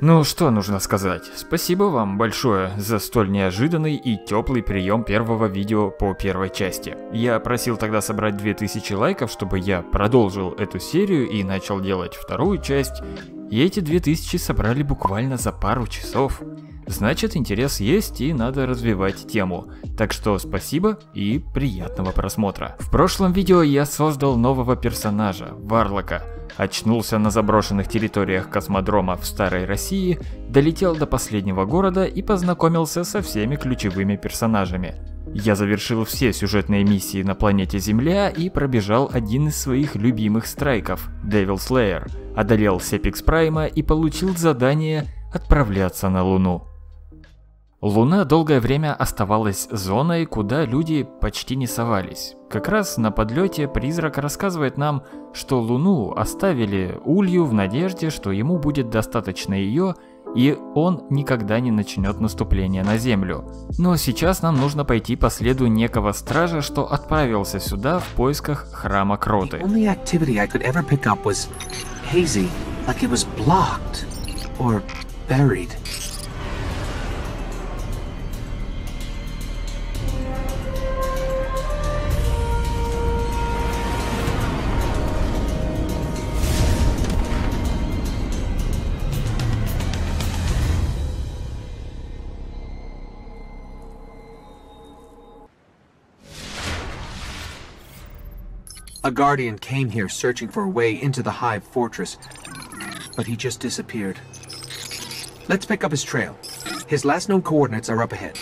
Ну, что нужно сказать. Спасибо вам большое за столь неожиданный и теплый прием первого видео по первой части. Я просил тогда собрать 2000 лайков, чтобы я продолжил эту серию и начал делать вторую часть. И эти 2000 собрали буквально за пару часов. Значит, интерес есть и надо развивать тему. Так что спасибо и приятного просмотра. В прошлом видео я создал нового персонажа, Варлока. Очнулся на заброшенных территориях космодрома в Старой России, долетел до последнего города и познакомился со всеми ключевыми персонажами. Я завершил все сюжетные миссии на планете Земля и пробежал один из своих любимых страйков – Devil Slayer, одолел Сепикс Прайма и получил задание отправляться на Луну. Луна долгое время оставалась зоной, куда люди почти не совались. Как раз на подлете призрак рассказывает нам, что Луну оставили Улью в надежде, что ему будет достаточно ее, и он никогда не начнет наступление на Землю. Но сейчас нам нужно пойти по следу некого стража, что отправился сюда в поисках храма Кроты. buried. A Guardian came here searching for a way into the Hive Fortress, but he just disappeared. Let's pick up his trail. His last known coordinates are up ahead.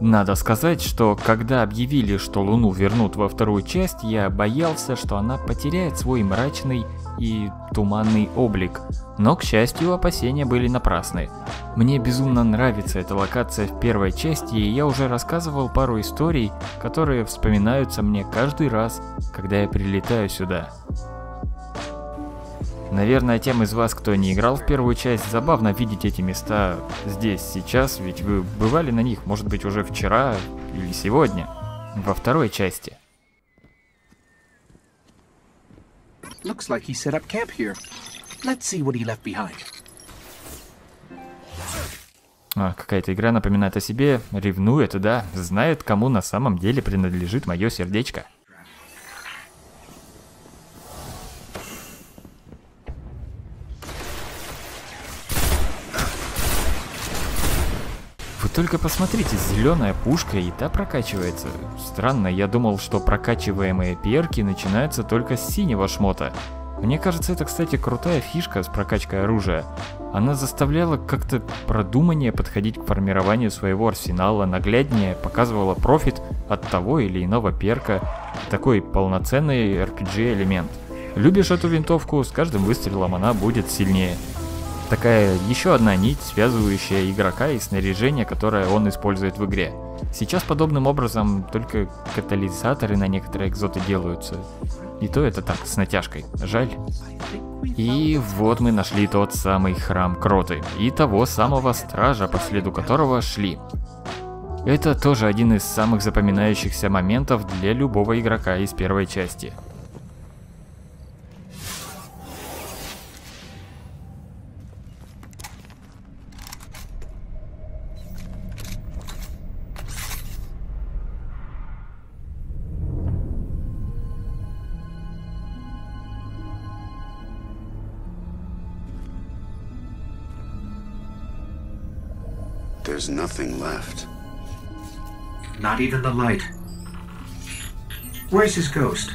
Надо сказать, что когда объявили, что Луну вернут во вторую часть, я боялся, что она потеряет свой мрачный и туманный облик. Но, к счастью, опасения были напрасны. Мне безумно нравится эта локация в первой части, и я уже рассказывал пару историй, которые вспоминаются мне каждый раз, когда я прилетаю сюда. Наверное, тем из вас, кто не играл в первую часть, забавно видеть эти места здесь, сейчас, ведь вы бывали на них, может быть, уже вчера или сегодня, во второй части. Looks like he set up camp here. Let's see what he left behind. А, какая-то игра напоминает о себе, ревнует, да, знает, кому на самом деле принадлежит мое сердечко. Вы только посмотрите, зеленая пушка и та прокачивается. Странно, я думал, что прокачиваемые перки начинаются только с синего шмота. Мне кажется, это, кстати, крутая фишка с прокачкой оружия. Она заставляла как-то продуманнее подходить к формированию своего арсенала, нагляднее показывала профит от того или иного перка. Такой полноценный RPG элемент. Любишь эту винтовку, с каждым выстрелом она будет сильнее такая еще одна нить, связывающая игрока и снаряжение, которое он использует в игре. Сейчас подобным образом только катализаторы на некоторые экзоты делаются. И то это так, с натяжкой. Жаль. И вот мы нашли тот самый храм Кроты. И того самого стража, по следу которого шли. Это тоже один из самых запоминающихся моментов для любого игрока из первой части. There's nothing left. Not even the light. Where's his ghost?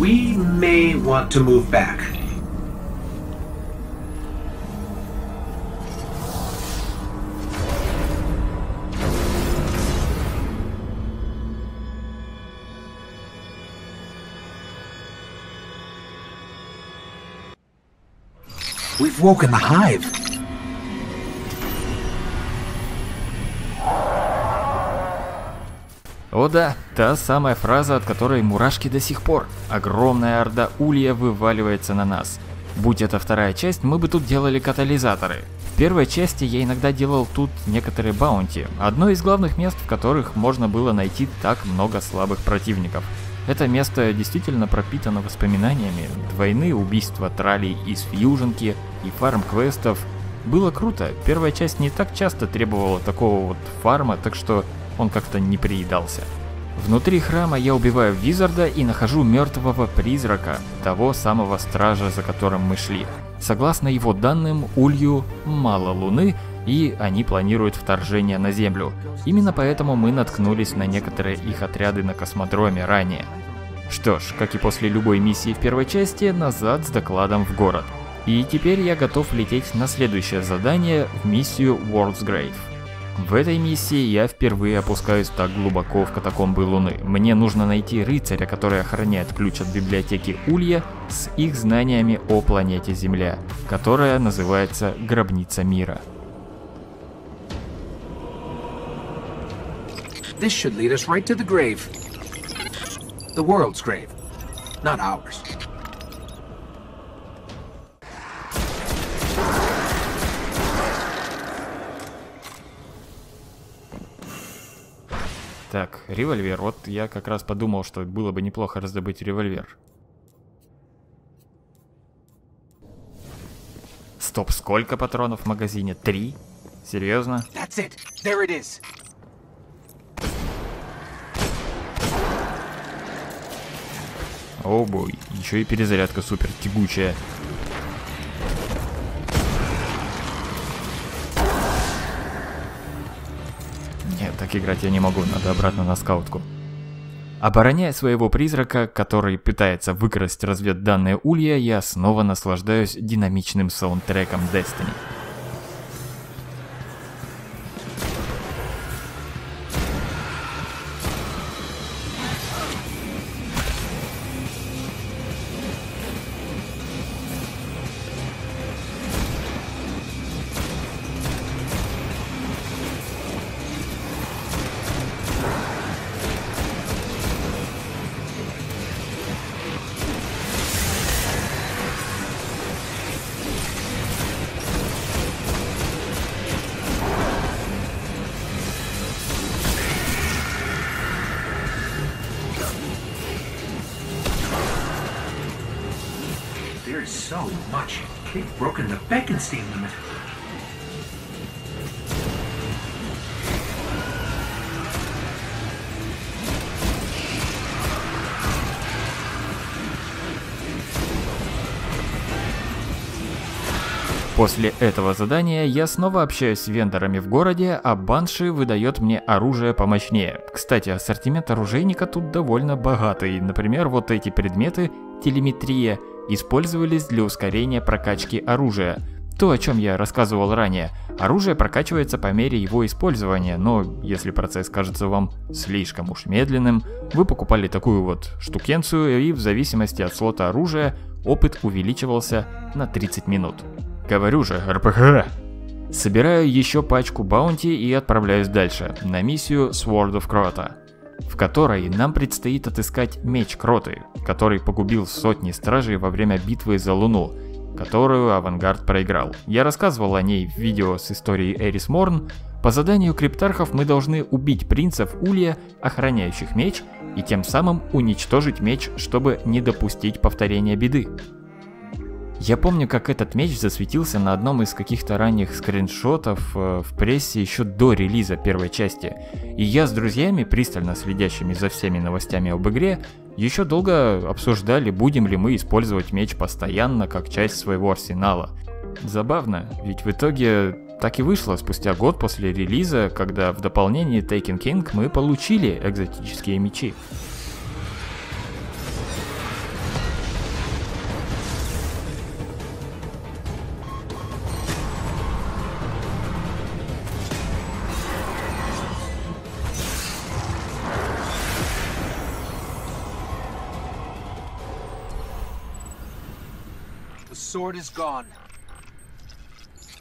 We may want to move back. We've woken the hive. О да, та самая фраза, от которой мурашки до сих пор. Огромная орда улья вываливается на нас. Будь это вторая часть, мы бы тут делали катализаторы. В первой части я иногда делал тут некоторые баунти, одно из главных мест, в которых можно было найти так много слабых противников. Это место действительно пропитано воспоминаниями, двойные убийства тралей из фьюженки и фарм-квестов. Было круто, первая часть не так часто требовала такого вот фарма, так что он как-то не приедался. Внутри храма я убиваю Визарда и нахожу мертвого призрака, того самого стража, за которым мы шли. Согласно его данным, Улью мало луны, и они планируют вторжение на Землю. Именно поэтому мы наткнулись на некоторые их отряды на космодроме ранее. Что ж, как и после любой миссии в первой части, назад с докладом в город. И теперь я готов лететь на следующее задание в миссию World's Grave. В этой миссии я впервые опускаюсь так глубоко в катакомбы Луны. Мне нужно найти рыцаря, который охраняет ключ от библиотеки Улья с их знаниями о планете Земля, которая называется Гробница Мира. This. Так, револьвер. Вот я как раз подумал, что было бы неплохо раздобыть револьвер. Стоп, сколько патронов в магазине? Три? Серьезно? О бой, еще и перезарядка супер тягучая. Так играть я не могу, надо обратно на скаутку. Обороняя своего призрака, который пытается выкрасть разведданные Улья, я снова наслаждаюсь динамичным саундтреком Destiny. Much. They've broken the Bekenstein limit. После этого задания я снова общаюсь с вендорами в городе, а Банши выдает мне оружие помощнее. Кстати, ассортимент оружейника тут довольно богатый. Например, вот эти предметы, телеметрия, использовались для ускорения прокачки оружия. То, о чем я рассказывал ранее. Оружие прокачивается по мере его использования, но если процесс кажется вам слишком уж медленным, вы покупали такую вот штукенцию и в зависимости от слота оружия опыт увеличивался на 30 минут. Говорю же, РПГ. Собираю еще пачку баунти и отправляюсь дальше, на миссию Sword of Crota, в которой нам предстоит отыскать меч Кроты, который погубил сотни стражей во время битвы за Луну, которую Авангард проиграл. Я рассказывал о ней в видео с историей Эрис Морн. По заданию криптархов мы должны убить принцев Улья, охраняющих меч, и тем самым уничтожить меч, чтобы не допустить повторения беды. Я помню, как этот меч засветился на одном из каких-то ранних скриншотов э, в прессе еще до релиза первой части. И я с друзьями, пристально следящими за всеми новостями об игре, еще долго обсуждали, будем ли мы использовать меч постоянно как часть своего арсенала. Забавно, ведь в итоге так и вышло спустя год после релиза, когда в дополнении Taken King мы получили экзотические мечи. Sword is gone.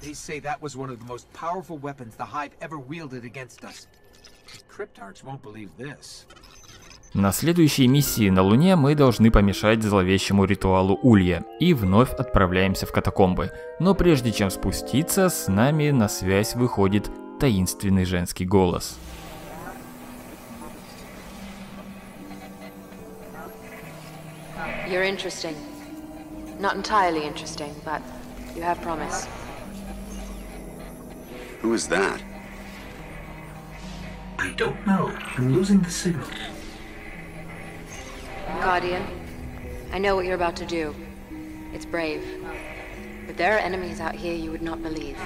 They say that was one of the most powerful weapons the Hive ever wielded against us. Cryptarchs won't believe this. На следующей миссии на Луне мы должны помешать зловещему ритуалу Улья и вновь отправляемся в катакомбы. Но прежде чем спуститься, с нами на связь выходит таинственный женский голос. You're interesting. Not entirely interesting, but you have promise. Who is that? I don't know. I'm losing the signal. Guardian, I know what you're about to do. It's brave. But there are enemies out here you would not believe.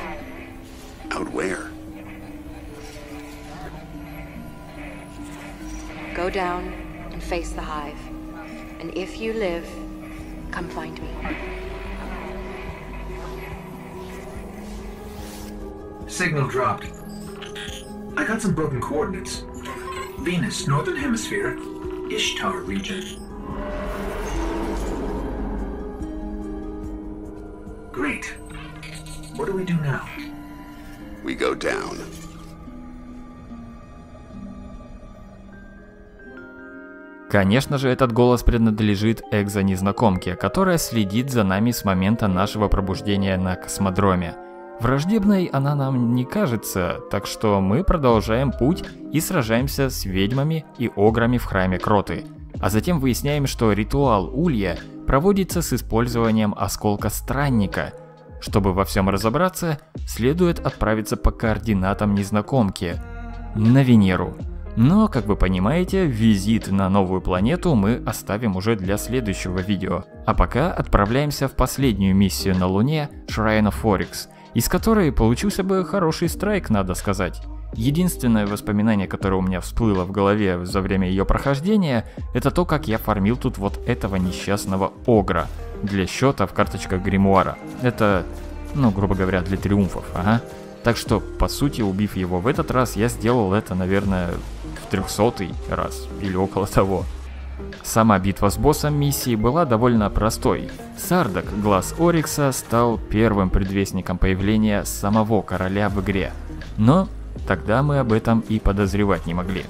Out where? Go down and face the hive. And if you live, come find me. Signal dropped. I got some broken coordinates. Venus, Northern Hemisphere, Ishtar region. Great. What do we do now? We go down. Конечно же, этот голос принадлежит экзо-незнакомке, которая следит за нами с момента нашего пробуждения на космодроме. Враждебной она нам не кажется, так что мы продолжаем путь и сражаемся с ведьмами и ограми в храме Кроты. А затем выясняем, что ритуал Улья проводится с использованием осколка Странника. Чтобы во всем разобраться, следует отправиться по координатам незнакомки на Венеру. Но, как вы понимаете, визит на новую планету мы оставим уже для следующего видео. А пока отправляемся в последнюю миссию на Луне Shrine of Oryx, из которой получился бы хороший страйк, надо сказать. Единственное воспоминание, которое у меня всплыло в голове за время ее прохождения, это то, как я фармил тут вот этого несчастного Огра для счета в карточках гримуара. Это, ну, грубо говоря, для триумфов, ага. Так что, по сути, убив его в этот раз, я сделал это, наверное, в трехсотый раз или около того. Сама битва с боссом миссии была довольно простой. Сардак, глаз Орикса, стал первым предвестником появления самого короля в игре. Но тогда мы об этом и подозревать не могли.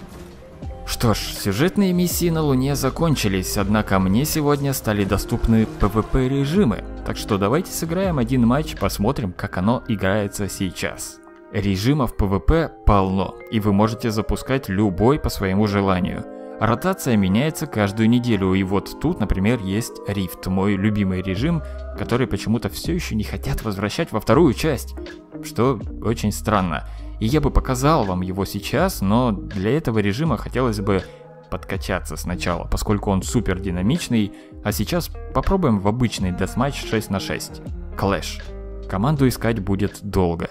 Что ж, сюжетные миссии на Луне закончились, однако мне сегодня стали доступны PvP режимы, так что давайте сыграем один матч, посмотрим, как оно играется сейчас. Режимов PvP полно, и вы можете запускать любой по своему желанию. Ротация меняется каждую неделю, и вот тут, например, есть Rift, мой любимый режим, который почему-то все еще не хотят возвращать во вторую часть, что очень странно. И я бы показал вам его сейчас, но для этого режима хотелось бы подкачаться сначала, поскольку он супер динамичный, а сейчас попробуем в обычный десматч 6 на 6. Clash. Команду искать будет долго.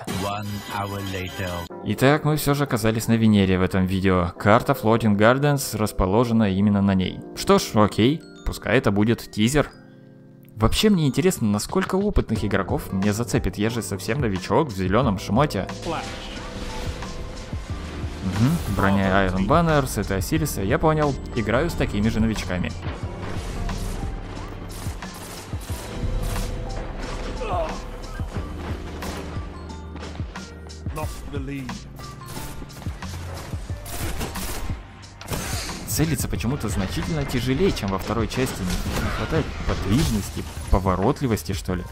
Итак, мы все же оказались на Венере в этом видео. Карта Floating Gardens расположена именно на ней. Что ж, окей, пускай это будет тизер. Вообще мне интересно, насколько опытных игроков мне зацепит. Я же совсем новичок в зеленом шмоте. Угу, броня Iron Banner, это Осириса, я понял, играю с такими же новичками. Целиться почему-то значительно тяжелее, чем во второй части. Не хватает подвижности, поворотливости, что ли.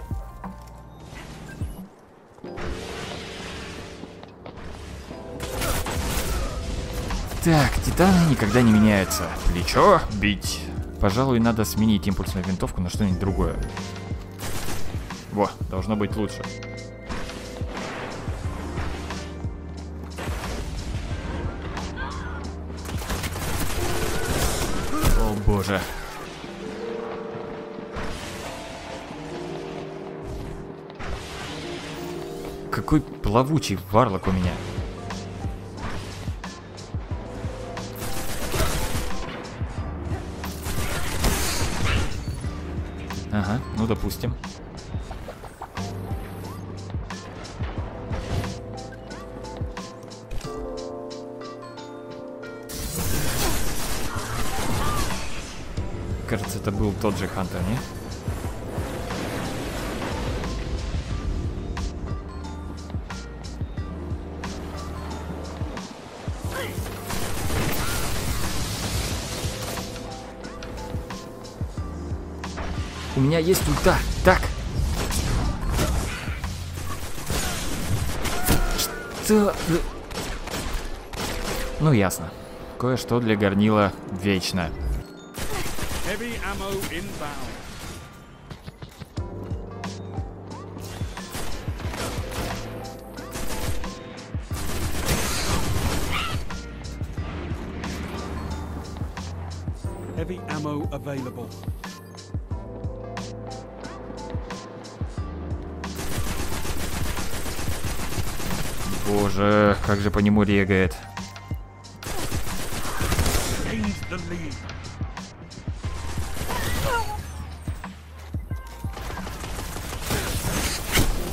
Так, титаны никогда не меняются. Плечо бить. Пожалуй, надо сменить импульсную винтовку на что-нибудь другое. Во, должно быть лучше. О боже. Какой плавучий варлок у меня. Ага, ну допустим. Кажется, это был тот же Хантер, не? У меня есть ульта. Так. Что? Ну ясно. Кое-что для горнила вечно. Heavy ammo available. Боже, как же по нему регает.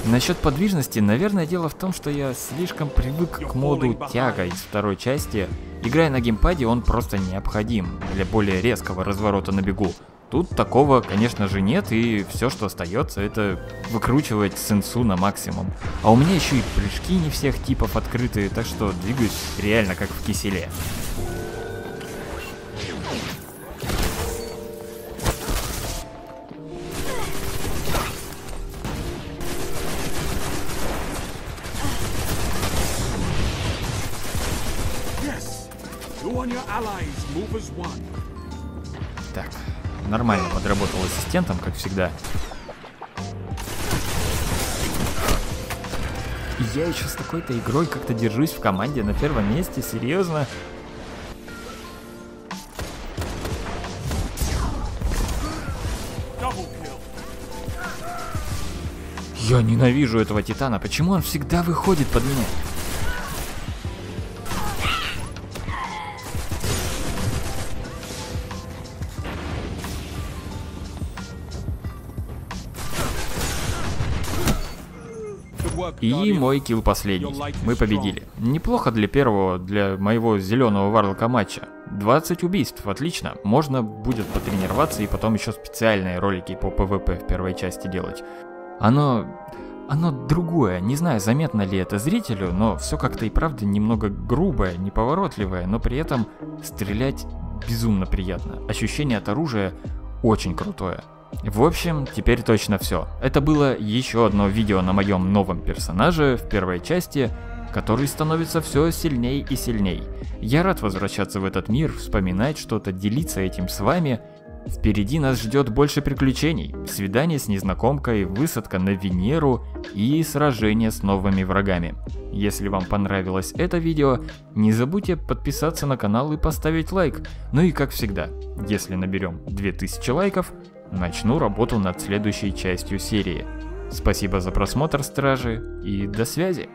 Насчет подвижности, наверное, дело в том, что я слишком привык к моду тяга из второй части. Играя на геймпаде, он просто необходим для более резкого разворота на бегу. Тут такого, конечно же, нет, и все, что остается, это выкручивать сенсу на максимум. А у меня еще и прыжки не всех типов открытые, так что двигаюсь реально как в киселе. Yes. You and your allies move as one. Нормально подработал ассистентом, как всегда. И я еще с такой-то игрой как-то держусь в команде на первом месте, серьезно? Я ненавижу этого Титана, почему он всегда выходит под меня? И мой kill последний. Мы победили. Неплохо для первого, для моего зеленого warlock а матча. 20 убийств, отлично. Можно будет потренироваться и потом еще специальные ролики по PvP в первой части делать. Оно... Оно другое, не знаю, заметно ли это зрителю, но все как-то и правда немного грубое, неповоротливое, но при этом стрелять безумно приятно. Ощущение от оружия очень крутое. В общем, теперь точно все. Это было еще одно видео на моем новом персонаже в первой части, который становится все сильней и сильней. Я рад возвращаться в этот мир, вспоминать что-то, делиться этим с вами. Впереди нас ждет больше приключений, свидание с незнакомкой, высадка на Венеру и сражение с новыми врагами. Если вам понравилось это видео, не забудьте подписаться на канал и поставить лайк. Ну и как всегда, если наберем 2000 лайков, начну работу над следующей частью серии. Спасибо за просмотр, стражи, и до связи!